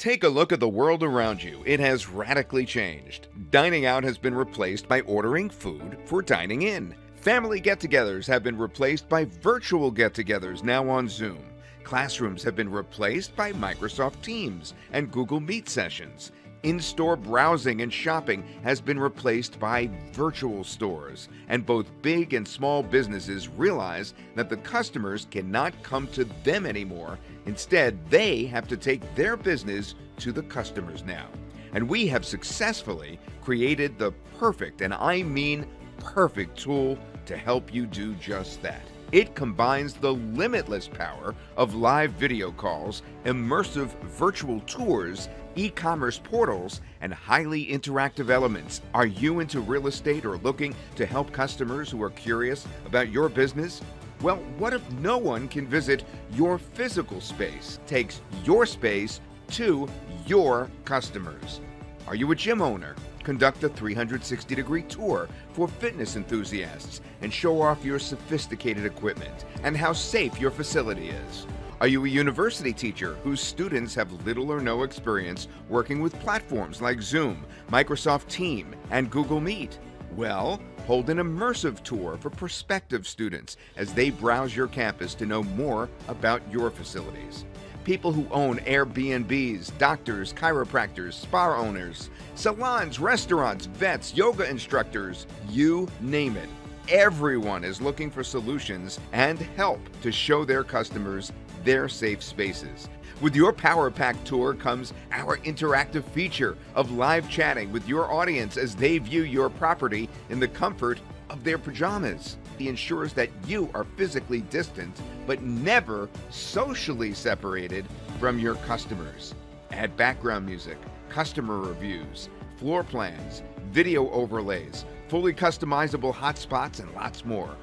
Take a look at the world around you. It has radically changed. Dining out has been replaced by ordering food for dining in. Family get togethers have been replaced by virtual get togethers now on Zoom. Classrooms have been replaced by Microsoft Teams and Google Meet sessions. In store browsing and shopping has been replaced by virtual stores, and both big and small businesses realize that the customers cannot come to them anymore. Instead, they have to take their business to the customers now. And we have successfully created the perfect, and I mean perfect, tool to help you do just that. It combines the limitless power of live video calls, immersive virtual tours, e commerce portals, and highly interactive elements. Are you into real estate or looking to help customers who are curious about your business? Well, what if no one can visit your physical space, takes your space to your customers? Are you a gym owner? Conduct a 360 degree tour for fitness enthusiasts and show off your sophisticated equipment and how safe your facility is. Are you a university teacher whose students have little or no experience working with platforms like Zoom, Microsoft Team, and Google Meet? Well, hold an immersive tour for prospective students as they browse your campus to know more about your facilities people who own Airbnbs, doctors, chiropractors, spa owners, salons, restaurants, vets, yoga instructors, you name it. Everyone is looking for solutions and help to show their customers their safe spaces. With your Power Pack tour comes our interactive feature of live chatting with your audience as they view your property in the comfort of their pajamas. He ensures that you are physically distant but never socially separated from your customers. Add background music, customer reviews, floor plans, video overlays, fully customizable hotspots, and lots more.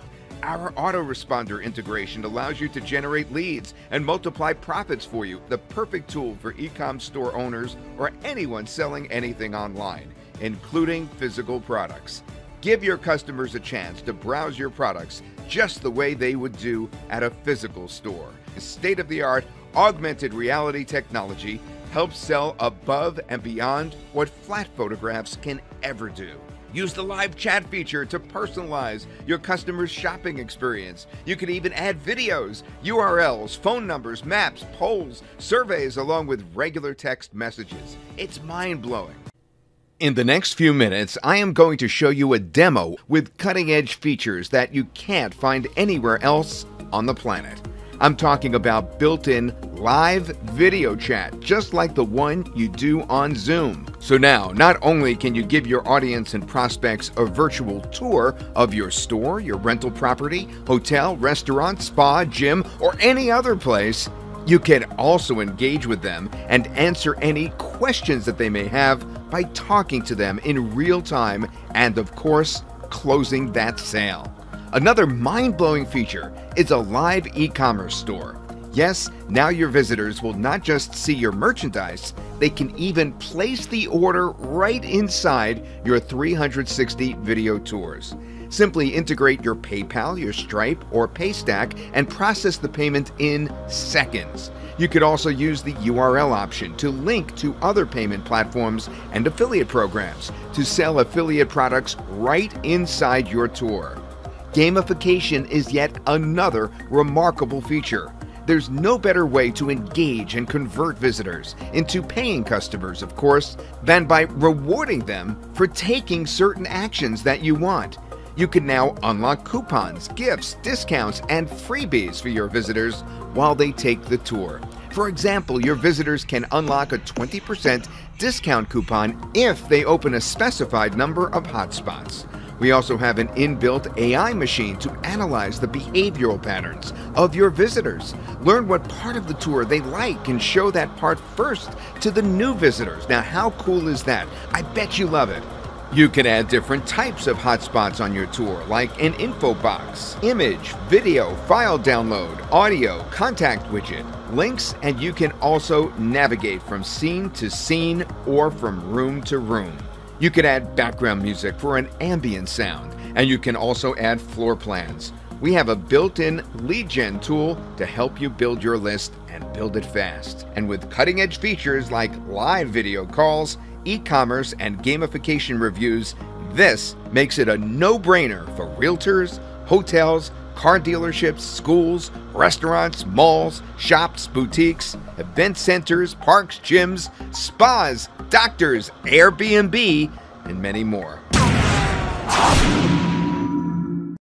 Our autoresponder integration allows you to generate leads and multiply profits for you, the perfect tool for e-com store owners or anyone selling anything online, including physical products. Give your customers a chance to browse your products just the way they would do at a physical store. State of the art augmented reality technology helps sell above and beyond what flat photographs can ever do. Use the live chat feature to personalize your customer's shopping experience. You can even add videos, URLs, phone numbers, maps, polls, surveys, along with regular text messages. It's mind blowing. In the next few minutes, I am going to show you a demo with cutting edge features that you can't find anywhere else on the planet. I'm talking about built in live video chat, just like the one you do on Zoom. So now, not only can you give your audience and prospects a virtual tour of your store, your rental property, hotel, restaurant, spa, gym, or any other place, you can also engage with them and answer any questions that they may have by talking to them in real time and, of course, closing that sale. Another mind blowing feature is a live e commerce store. Yes, now your visitors will not just see your merchandise, they can even place the order right inside your 360 video tours. Simply integrate your PayPal, your Stripe, or Paystack and process the payment in seconds. You could also use the URL option to link to other payment platforms and affiliate programs to sell affiliate products right inside your tour. Gamification is yet another remarkable feature. There's no better way to engage and convert visitors into paying customers, of course, than by rewarding them for taking certain actions that you want. You can now unlock coupons, gifts, discounts, and freebies for your visitors while they take the tour. For example, your visitors can unlock a 20% discount coupon if they open a specified number of hotspots. We also have an inbuilt AI machine to analyze the behavioral patterns of your visitors. Learn what part of the tour they like and show that part first to the new visitors. Now, how cool is that? I bet you love it. You can add different types of hotspots on your tour, like an info box, image, video, file download, audio, contact widget, links, and you can also navigate from scene to scene or from room to room. You can add background music for an ambient sound, and you can also add floor plans. we have a built in lead gen tool to help you build your list and build it fast. And with cutting edge features like live video calls, e commerce, and gamification reviews, this makes it a no brainer for realtors, hotels, car dealerships, schools, restaurants, malls, shops, boutiques, event centers, parks, gyms, spas, doctors, Airbnb, and many more.